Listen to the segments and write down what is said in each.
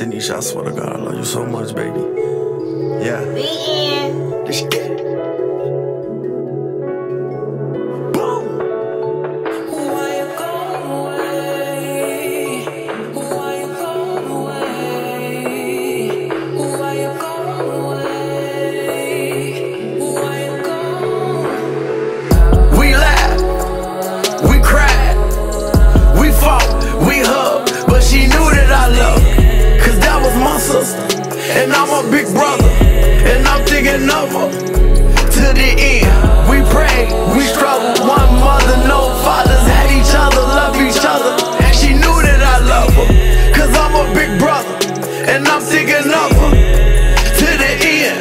Tanisha, I swear to God, I love you so much, baby. Yeah. The end. Let's get it. Big brother, and I'm thinking of her. To the end, we prayed, we struggled, one mother, no fathers, had each other, love each other. She knew that I love her, cause I'm a big brother, and I'm thinking of her. To the end.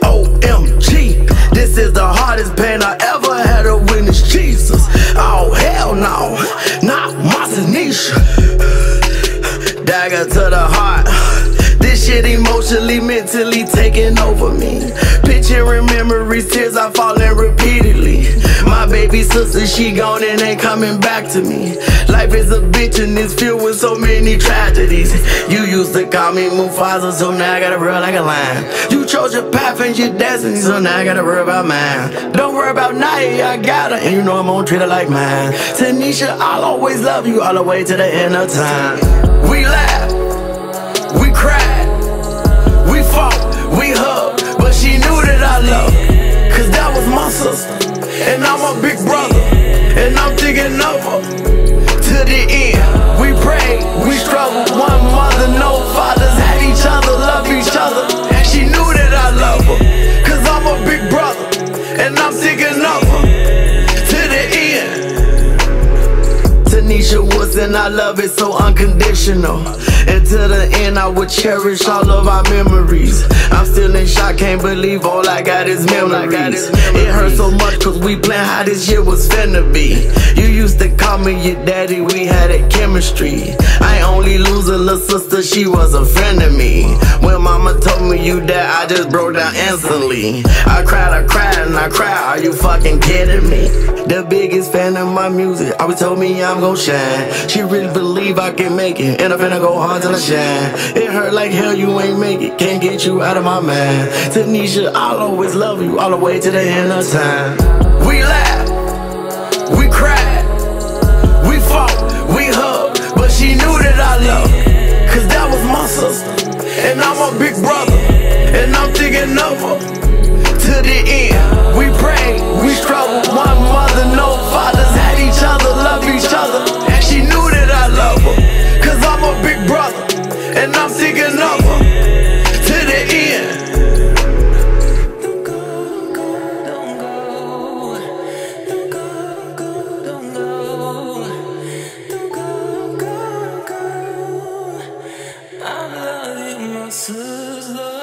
OMG, this is the hardest pain I ever had to witness. Jesus, oh hell no, not my. Dagger to the heart. This shit emotionally, mentally taking over me. Picturing memories, tears are falling repeatedly. Baby sister, she gone and ain't coming back to me. Life is a bitch and it's filled with so many tragedies. You used to call me Mufasa, so now I gotta run like a lion. You chose your path and your destiny, so now I gotta worry about mine. Don't worry about Naya, I got her, and you know I'm gonna treat her like mine. Tanisha, I'll always love you all the way to the end of time. We laughed, we cried, we fought, we hugged, but she knew that I loved. Cause that was my sister, and I'm a big brother, and I'm thinking of her. To the end, we prayed, we struggled, one mother, no fathers, had each other, love each other. She knew that I love her, cause I'm a big brother, and I'm thinking of her. To the end. Tanisha Woods and I love it so unconditional. And to the end, I would cherish all of our memories. I'm still in shock, can't believe all got is memories. It hurts so much cause we planned how this year was finna be. You used to call me your daddy, we had a chemistry. I only lose a little sister, she was a friend of me. When mama told me you dead, I just broke down instantly. I cried, I cried, and I cried. Are you fucking kidding me? The biggest fan of my music always told me I'm gon' shine. She really believe I can make it, and I'm finna go hard till I shine. It hurt like hell, you ain't make it, can't get you out of my mind. Tanisha, I'll always love you all the way to the end of time. We laughed, we cried, we fought, we hugged, but she knew that I loved. Cause that was my sister, and I'm a big brother, and I'm thinking of her. To the end, answers